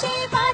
起凡